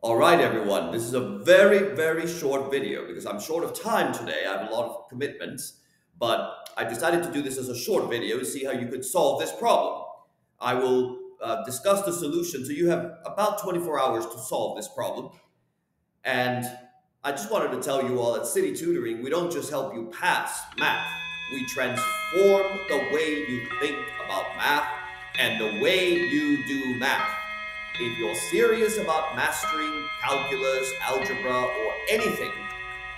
All right, everyone. This is a very, very short video because I'm short of time today. I have a lot of commitments, but I decided to do this as a short video to see how you could solve this problem. I will uh, discuss the solution. So you have about 24 hours to solve this problem. And I just wanted to tell you all at City Tutoring, we don't just help you pass math. We transform the way you think about math and the way you do math. If you're serious about mastering calculus, algebra, or anything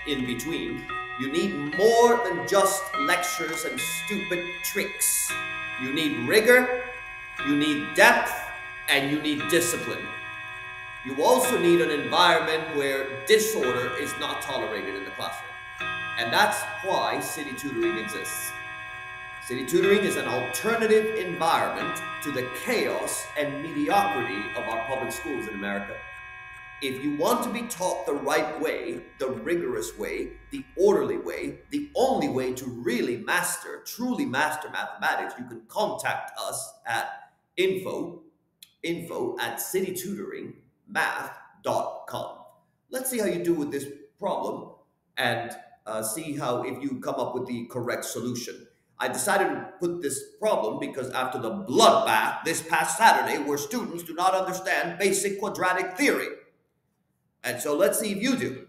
in between, you need more than just lectures and stupid tricks. You need rigor, you need depth, and you need discipline. You also need an environment where disorder is not tolerated in the classroom. And that's why City Tutoring exists. City tutoring is an alternative environment to the chaos and mediocrity of our public schools in America. If you want to be taught the right way, the rigorous way, the orderly way, the only way to really master, truly master mathematics, you can contact us at info, info at citytutoringmath.com. Let's see how you do with this problem and uh, see how if you come up with the correct solution. I decided to put this problem because after the bloodbath this past Saturday, where students do not understand basic quadratic theory. And so let's see if you do.